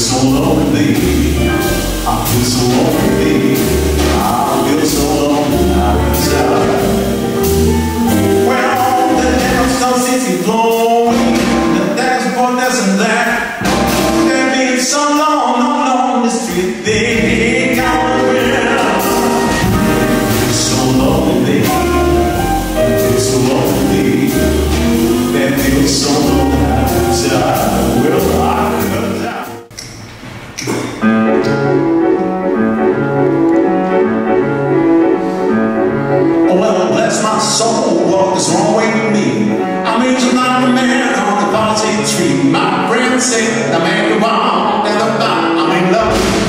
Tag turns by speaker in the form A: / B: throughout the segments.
A: prison of thee, a say, the man you want, and the thought, I'm in love.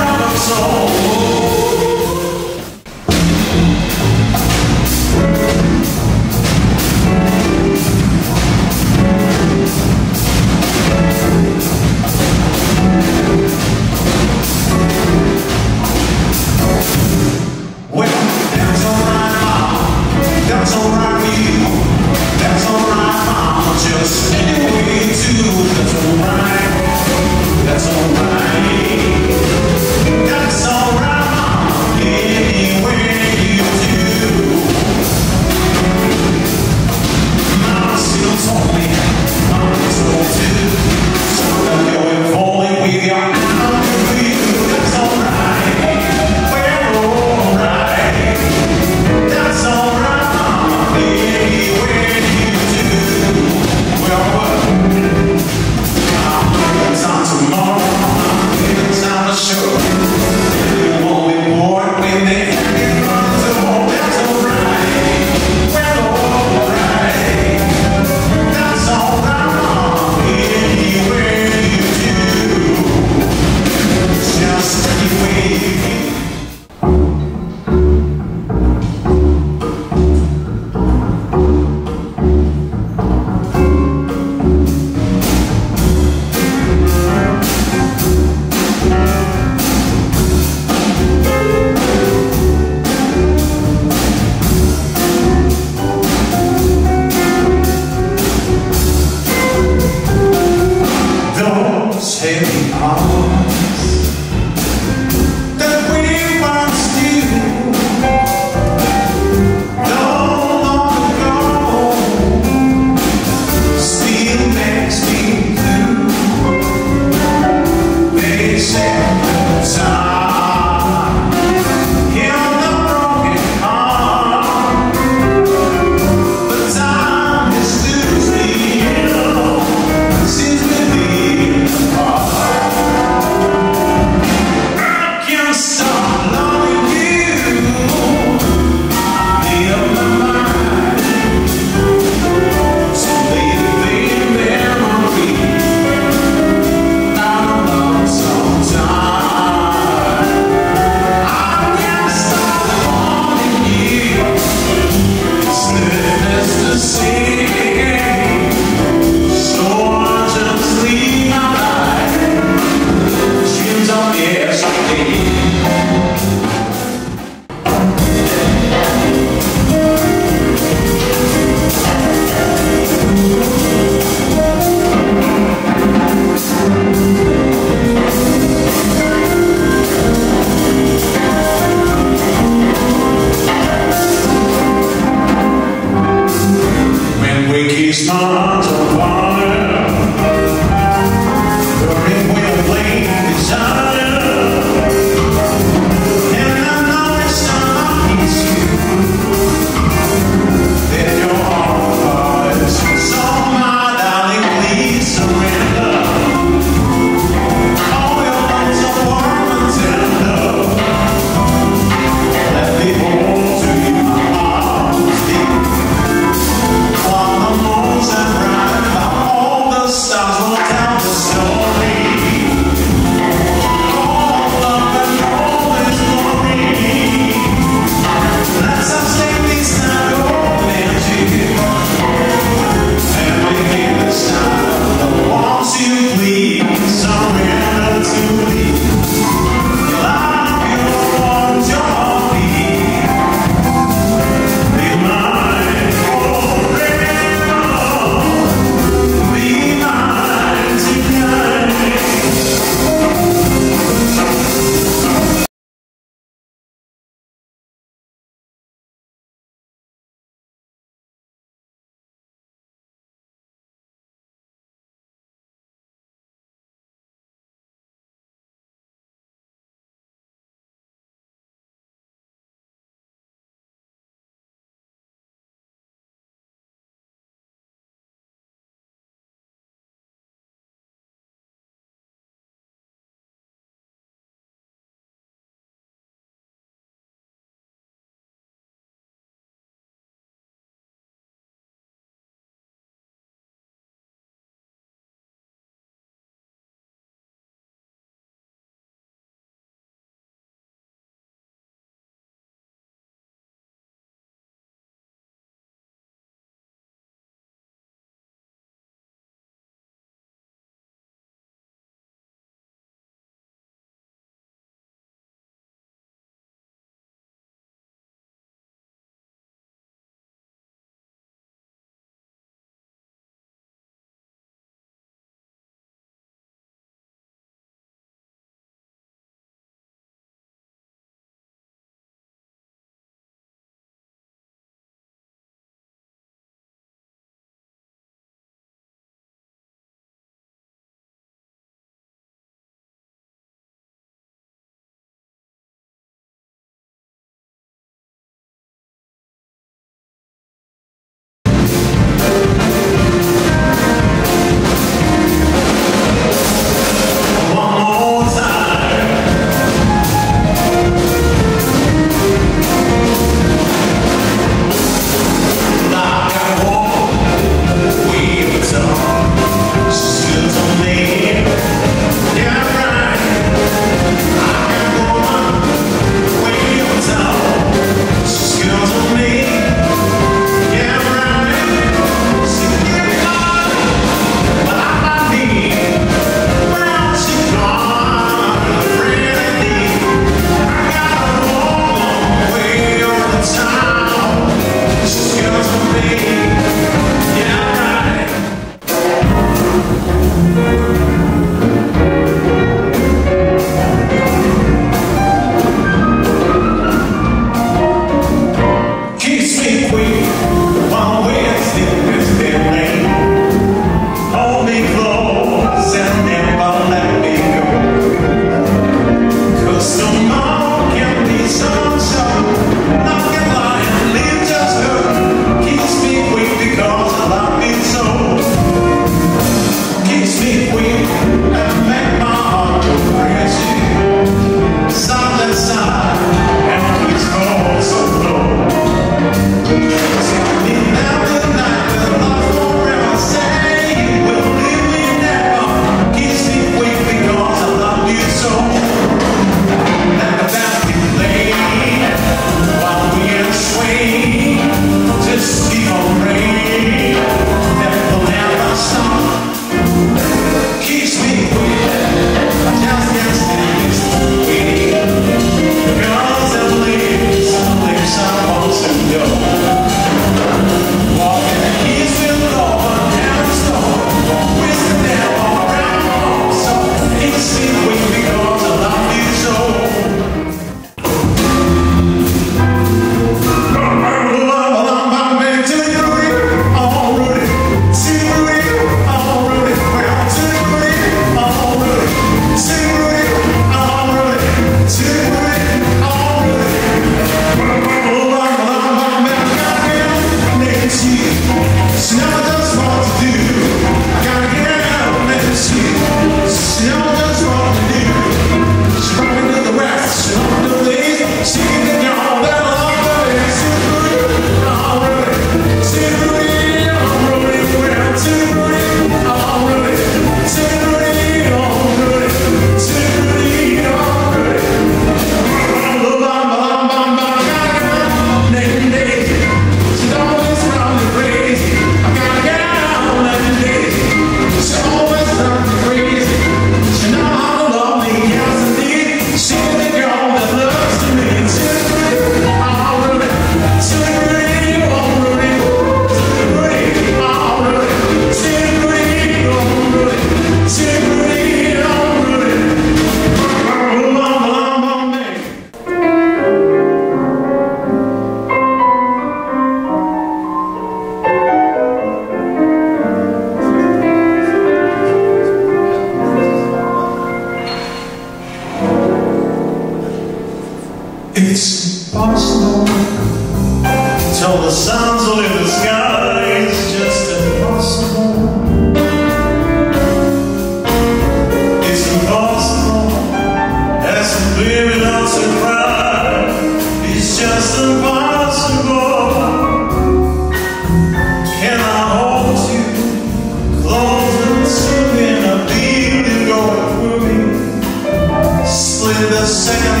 A: Split